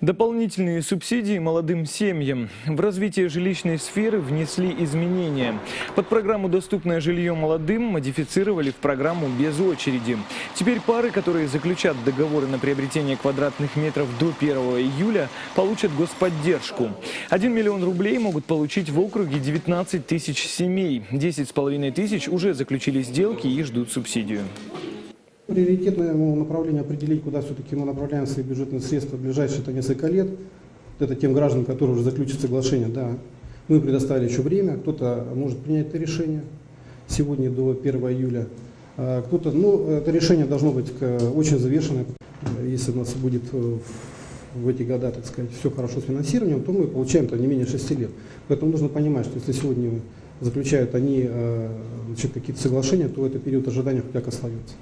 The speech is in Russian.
Дополнительные субсидии молодым семьям. В развитие жилищной сферы внесли изменения. Под программу «Доступное жилье молодым» модифицировали в программу «Без очереди». Теперь пары, которые заключат договоры на приобретение квадратных метров до 1 июля, получат господдержку. 1 миллион рублей могут получить в округе 19 тысяч семей. 10,5 тысяч уже заключили сделки и ждут субсидию. Приоритетное ну, направление определить, куда все-таки мы направляем свои бюджетные средства в ближайшие там, несколько лет. Это тем гражданам, которые уже заключат соглашение, да, мы предоставили еще время, кто-то может принять это решение сегодня до 1 июля. А Кто-то, ну, это решение должно быть э, очень завершенное. Если у нас будет э, в эти года, так сказать, все хорошо с финансированием, то мы получаем -то не менее 6 лет. Поэтому нужно понимать, что если сегодня заключают они э, какие-то соглашения, то этот период ожидания хоть как остается.